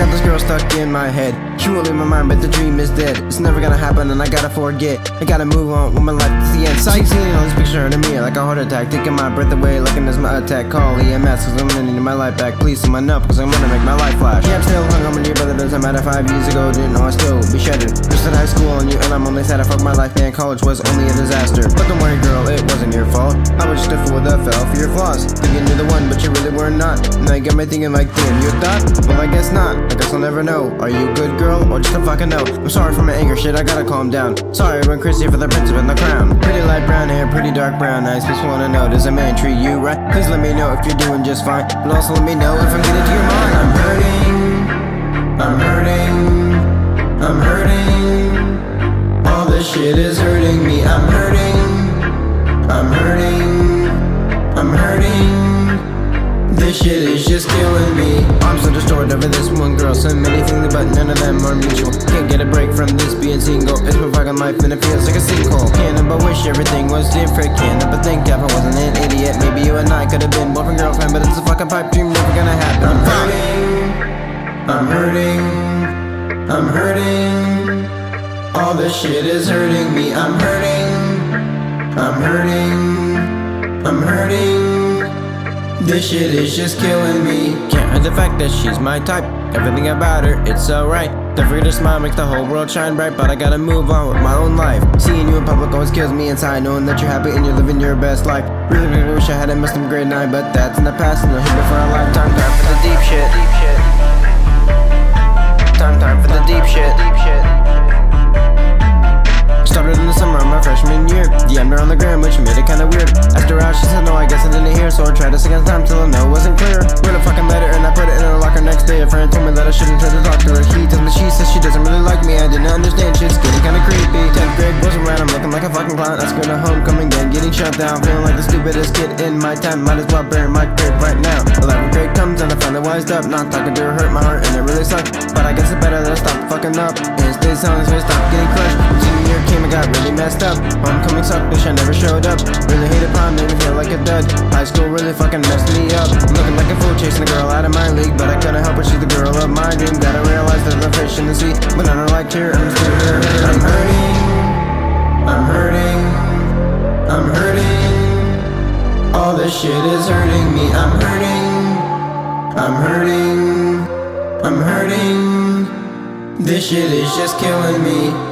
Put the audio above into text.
got this girl stuck in my head. Won't leave my mind, but the dream is dead. It's never gonna happen, and I gotta forget. I gotta move on with my life the end. Sight seeing all these pictures of me like a heart attack, taking my breath away like an asthma attack. Call EMS, cause I'm gonna need my life back. Please my up, cause I'm gonna make my life flash. Yeah, I'm still hung on my dear brother, doesn't matter five years ago, didn't know I still be shedded. Just in high school on you, and I'm only sad I fucked my life, man. College was only a disaster. But don't worry, girl, it wasn't your fault. I was just a fool that fell for your flaws. Thinking you're the one, but you really were not. Now you got me thinking like, damn, you thought? Well, I guess not. I guess I'll never know. Are you good girl or just a fucking no? I'm sorry for my anger, shit, I gotta calm down. Sorry, went crazy for the princess and the crown. Pretty light brown hair, pretty dark brown eyes. Just wanna know, does a man treat you right? Please let me know if you're doing just fine. But also let me know if I'm getting to your mind. I'm hurting. I'm hurting. I'm hurting. All this shit is hurting me. I'm hurting. I'm hurting. I'm hurting. This shit is just killing me. I'm so destroyed over this one girl. So many things, but none of them are mutual. Can't get a break from this being single. It's my fucking life and it feels like a sinkhole. Can't help but wish everything was different. Can't help but think if I wasn't an idiot, maybe you and I could have been boyfriend girlfriend. But it's a fucking pipe dream, never gonna happen. I'm hurting. I'm hurting. I'm hurting. All this shit is hurting me. I'm hurting. I'm hurting. This shit is just killing me. Can't hide the fact that she's my type. Everything about her, it's so right. The her smile makes the whole world shine bright, but I gotta move on with my own life. Seeing you in public always kills me inside, knowing that you're happy and you're living your best life. Really, really wish I had a them grade 9, but that's in the past, and I'm here for a lifetime. Year. Her on the gram, which made it kinda weird. Asked her out, she said no, I guess I didn't hear. So I tried a second time till I know it wasn't clear. Wrote a fucking letter and I put it in her locker next day. A friend told me that I shouldn't try to talk to her. He tells me she says she doesn't really like me. I didn't understand, shit's getting kinda creepy. 10th grade was around, I'm looking like a fucking clown. Asking her homecoming again, getting shut down. Feeling like the stupidest kid in my time. Might as well bury my crib right now. 11th grade comes and I finally wised up. Not talking to her hurt my heart and it really sucked. But I guess it's better that I stop fucking up. And stay silent so I stop getting crushed. Came and got really messed up. Homecoming sucked, wish I never showed up. Really hated prom, made me feel like a dud. High school really fucking messed me up. Looking like a fool chasing a girl out of my league, but I couldn't help her, she's the girl of my dream. Gotta realize there's a fish in the sea, but I don't like her, I'm still here. I'm hurting, I'm hurting, I'm hurting. All this shit is hurting me, I'm hurting, I'm hurting, I'm hurting. This shit is just killing me.